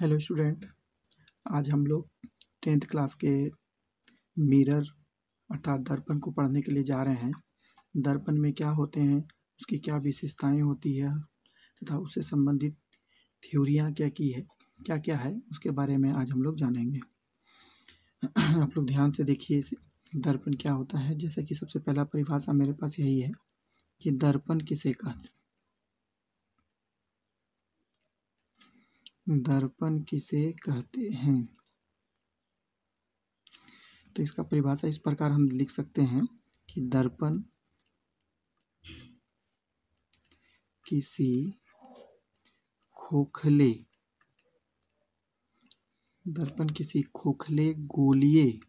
Hello student आज हम लोग टेंथ क्लास के मिरर अर्थात दर्पण को पढ़ने के लिए जा रहे हैं। दर्पण में क्या होते हैं, उसकी क्या विशेषताएँ होती है, तथा उससे संबंधित थ्योरियाँ क्या की है क्या क्या है, उसके बारे में आज हम लोग जानेंगे। आप लोग ध्यान से देखिए दर्पण क्या होता है, जैसे कि सबसे पहला परिभाषा मेरे पास यही है कि दर्पण किसे कहते हैं। दर्पण किसे कहते हैं? तो इसका परिभाषा इस प्रकार हम लिख सकते हैं कि दर्पण किसी खोखले, दर्पण किसी खोखले गोलीय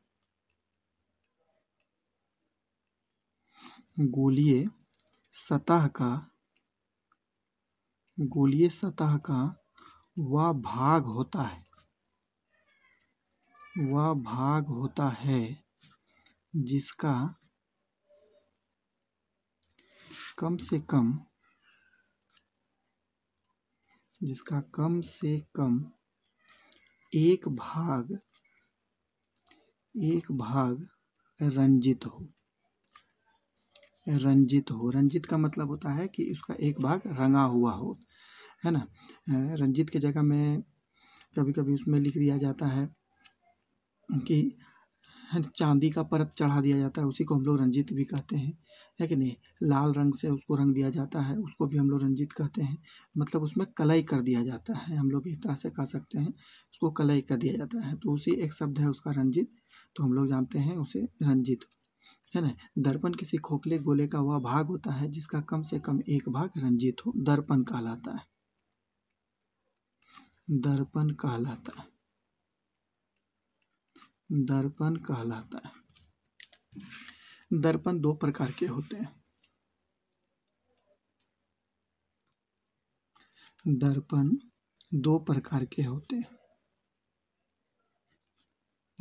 गोलीय सतह का गोलीय सतह का वह भाग होता है। वह भाग होता है जिसका कम से कम, जिसका कम से कम एक भाग एक भाग रंजित हो। रंजित हो। रंजित का मतलब होता है कि उसका एक भाग रंगा हुआ हो। है ना? रंजित की जगह में कभी कभी उसमें लिख दिया जाता है कि चांदी का परत चढ़ा दिया जाता है, उसी को हम लोग रंजित भी कहते हैं। है कि नहीं? लाल रंग से उसको रंग दिया जाता है, उसको भी हम लोग रंजित कहते हैं। मतलब उसमें कलई कर दिया जाता है, हम लोग इस तरह से कह सकते हैं। उसको कलई कर दिया जाता है। तो उसी एक शब्द है उसका रंजित तो हम लोग जानते हैं उसे रंजित। है ना? दर्पण किसी खोखले गोले का वह भाग होता है, जिसका कम से कम एक भाग रंजित हो, दर्पण कहलाता है। दर्पण कहलाता है। दर्पण कहलाता है। दर्पण दो प्रकार के होते हैं। दर्पण दो प्रकार के होते हैं।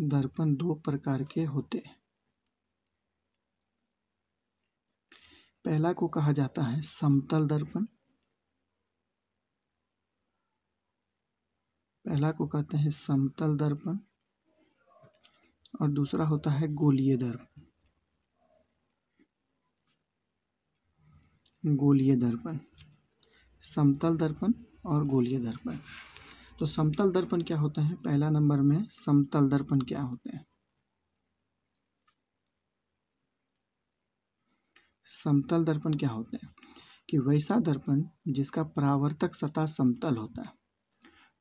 दर्पण दो प्रकार के होते हैं। पहला को कहा जाता है समतल दर्पण। पहला को कहते हैं समतल दर्पण और दूसरा होता है गोलीय दर्पण। गोलीय दर्पण। समतल दर्पण और गोलीय दर्पण। तो समतल दर्पण क्या होता है? पहला नंबर में समतल दर्पण क्या होते हैं? समतल दर्पण क्या होते हैं? कि वैसा दर्पण जिसका परावर्तक सतह समतल होता है।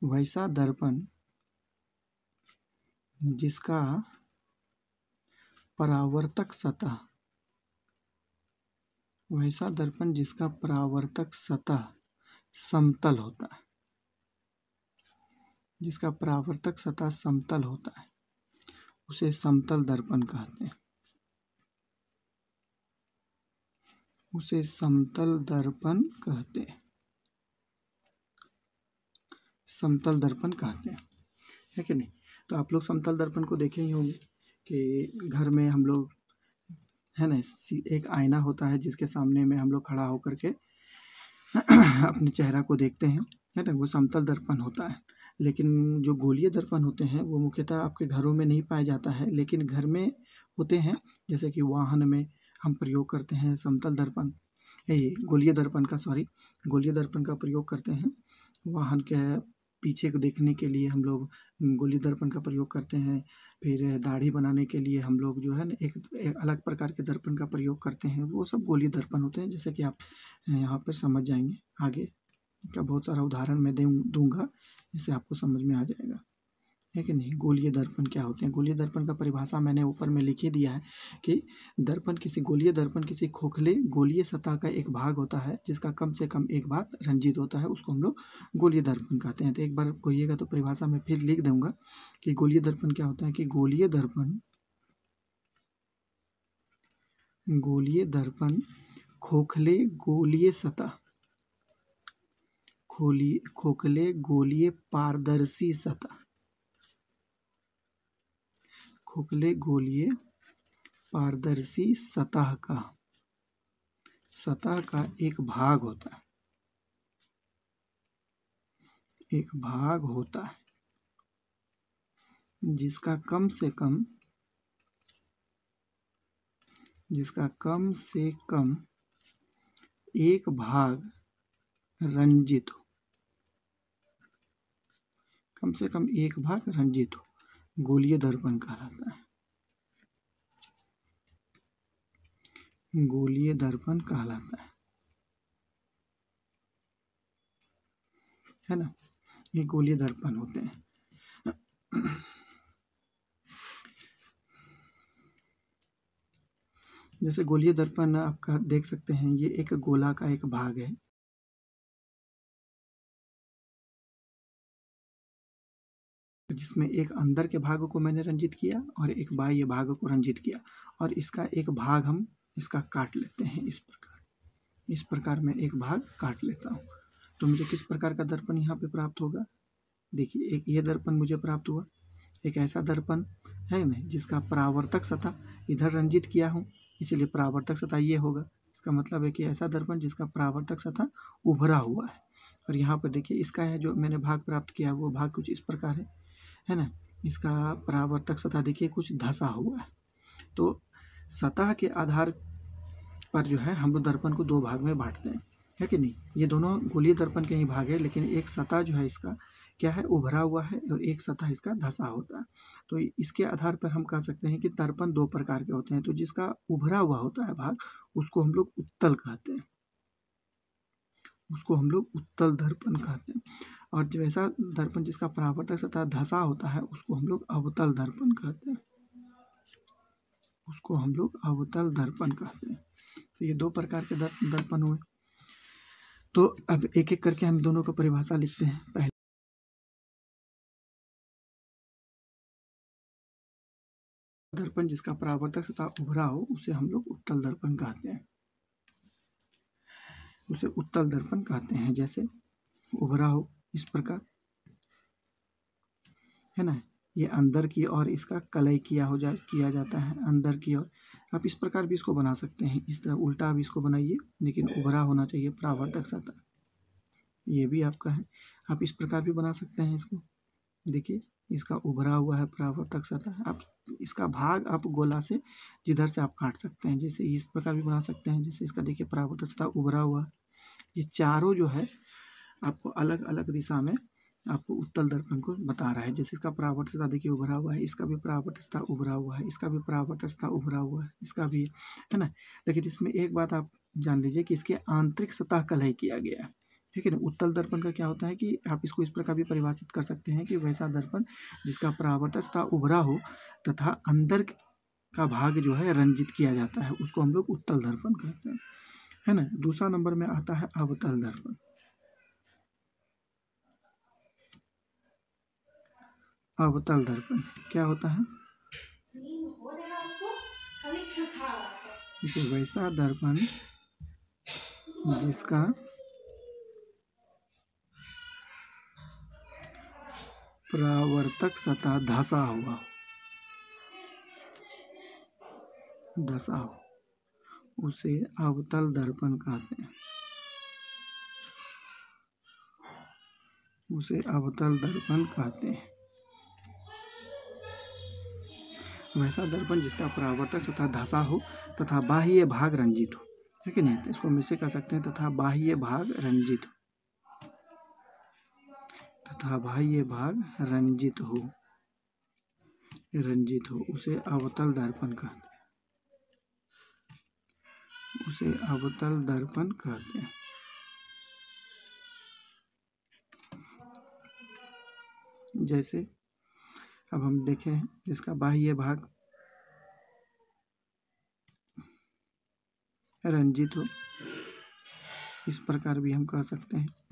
वैसा दर्पण जिसका परावर्तक सतह, वैसा दर्पण जिसका परावर्तक सतह समतल होता है। जिसका परावर्तक सतह समतल होता है, उसे समतल दर्पण कहते हैं। उसे समतल दर्पण कहते हैं। समतल दर्पण कहते हैं। है कि नहीं? तो आप लोग समतल दर्पण को देखे ही होंगे कि घर में हम लोग, है ना एक आईना होता है जिसके सामने में हम लोग खड़ा होकर के अपने चेहरा को देखते हैं, है ना, वो समतल दर्पण होता है। लेकिन जो गोलीय दर्पण होते हैं, वो मुख्यतः आपके घरों में नहीं पाया जाता है, लेकिन घर में होते हैं, जैसे कि वाहन में हम प्रयोग करते हैं समतल दर्पण। ये गोलीय दर्पण का, सॉरी, गोलीय दर्पण का प्रयोग करते हैं। वाहन के पीछे को देखने के लिए हम लोग गोली दर्पण का प्रयोग करते हैं। फिर दाढ़ी बनाने के लिए हम लोग जो है ना एक, एक अलग प्रकार के दर्पण का प्रयोग करते हैं। वो सब गोली दर्पण होते हैं जैसे कि आप यहाँ पर समझ जाएँगे आगे। का बहुत सारा उदाहरण मैं दूँगा जिससे आपको समझ में आ जाएगा। है कि नहीं? गोलीय दर्पण क्या होते हैं? गोलीय दर्पण का परिभाषा मैंने ऊपर में लिख ही दिया है कि दर्पण किसी, गोलीय दर्पण किसी खोखले गोलीय सतह का एक भाग होता है, जिसका कम से कम एक भाग रंजित होता है, उसको हम लोग गोलीय दर्पण कहते हैं। तो एक बार कहिएगा तो परिभाषा में फिर लिख दूँगा कि गोलीय दर्पण क्या होता है कि गोलीय दर्पण गोलीय दर्पण खोखले गोलीय सतह, खोली, खोखले गोलीय पारदर्शी सतह। खोखले गोलीय पारदर्शी सतह का। सतह का एक भाग होता है। एक भाग होता है, जिसका कम से कम, जिसका कम से कम एक भाग रंजित हो। कम से कम एक भाग रंजित हो। गोलीय दर्पण कहलाता है। गोलीय दर्पण कहलाता है। है ना? ये गोलीय दर्पण होते हैं। जैसे गोलीय दर्पण आपका देख सकते हैं, ये एक गोला का एक भाग है। जिसमें एक अंदर के भाग को मैंने रंजित किया और एक बाह्य भाग को रंजित किया। और इसका एक भाग हम इसका काट लेते हैं इस प्रकार। इस प्रकार मैं एक भाग काट लेता हूँ। तो मुझे किस प्रकार का दर्पण यहाँ पे प्राप्त होगा? देखिए, एक ये दर्पण मुझे प्राप्त हुआ। एक ऐसा दर्पण है ना, जिसका परावर्तक सतह इधर रंजित किया हूँ, इसीलिए परावर्तक सतह ये होगा। इसका मतलब है कि ऐसा दर्पण जिसका परावर्तक सतह उभरा हुआ है। और यहाँ पर देखिए, इसका है जो मैंने भाग प्राप्त किया, वो भाग कुछ इस प्रकार है। है ना? इसका परावर्तक सतह देखिए, कुछ धसा हुआ है। तो सतह के आधार पर जो है, हम लोग दर्पण को दो भाग में बांटते हैं, है कि नहीं? ये दोनों गोलीय दर्पण के ही भाग है, लेकिन एक सतह जो है इसका क्या है? उभरा हुआ है और एक सतह इसका धसा होता है। तो इसके आधार पर हम कह सकते हैं कि दर्पण दो प्रकार के होते हैं। तो जिसका उभरा हुआ होता है भाग, उसको हम लोग उत्तल कहते हैं। उसको हम लोग उत्तल दर्पण कहते हैं। और जो ऐसा दर्पण जिसका परावर्तक सतह धसा होता है, उसको हम लोग अवतल दर्पण कहते हैं। उसको हम लोग अवतल दर्पण कहते हैं। तो ये दो प्रकार के दर्पण दर्पण हुए। तो अब एक एक करके हम दोनों का परिभाषा लिखते हैं। पहले दर्पण जिसका परावर्तक सतह उभरा हो, उसे हम लोग उत्तल दर्पण कहते हैं। उसे उत्तल दर्पण कहते हैं, जैसे उभरा हो इस प्रकार। है ना? ये अंदर की ओर इसका कलई किया हो जा, किया जाता है, अंदर की ओर। आप इस प्रकार भी इसको बना सकते हैं। इस तरह उल्टा भी इसको बनाइए, लेकिन उभरा होना चाहिए परावर्तक सतह। ये भी आपका है। आप इस प्रकार भी बना सकते हैं इसको। देखिए। इसका उभरा हुआ है परावर्तक सतह। आप, इसका भाग आप गोला से जिधर से आप काट सकते हैं, जैसे इस प्रकार भी बना सकते हैं, जैसे इसका देखिए परावर्तक सतह उभरा हुआ ये चारों जो है, आपको अलग अलग दिशा में आपको उत्तल दर्पण को बता रहा है। जैसे इसका परावर्तकता देखिए उभरा हुआ है, इसका भी परावर्तकता उभरा हुआ है, इसका भी परावर्तकता उभरा हुआ है, इसका भी, है ना? लेकिन इसमें एक बात आप जान लीजिए कि इसके आंतरिक सतह कलह किया गया है। ठीक है ना? उत्तल दर्पण का क्या होता है कि आप इसको इस प्रकार भी परिभाषित कर सकते हैं कि वैसा दर्पण जिसका परावर्तक सतह उभरा हो तथा अंदर का भाग जो है रंजित किया जाता है उसको हम लोग उत्तल दर्पण कहते हैं। है ना? दूसरा नंबर में आता है अवतल दर्पण। अवतल दर्पण। क्या होता है? वैसा दर्पण जिसका परावर्तक सतह धसा हुआ। धसा हो। उसे अवतल दर्पण कहते हैं। उसे अवतल दर्पण कहते हैं। वैसा दर्पण जिसका परावर्तक सतह धसा हो तथा बाह्य भाग रंजित हो। ठीक है नहीं इसको हम इसे कह सकते हैं तथा बाह्य भाग रंजित हो। तथा बाह्य भाग रंजित हो। रंजित हो, उसे अवतल दर्पण कहते हैं। उसे अवतल दर्पण कहते हैं। जैसे, अब हम देखें जिसका बाह्य भाग रंजित हो, इस प्रकार भी हम कह सकते हैं।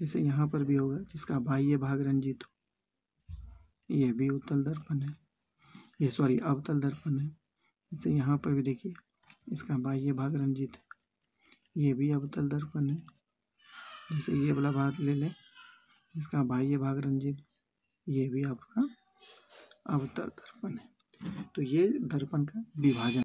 जैसे यहाँ पर भी होगा, जिसका बाह्य भाग रंजित हो। यह भी उत्तल दर्पण है। ये सॉरी अवतल दर्पण है। जैसे यहाँ पर भी देखिए, इसका बाह्य भाग रंजित है। ये भी अवतल दर्पण है। जैसे ये वाला भाग ले लें, इसका बाह्य भाग रंजित, ये भी आपका अवतल दर्पण है। तो ये दर्पण का विभाजन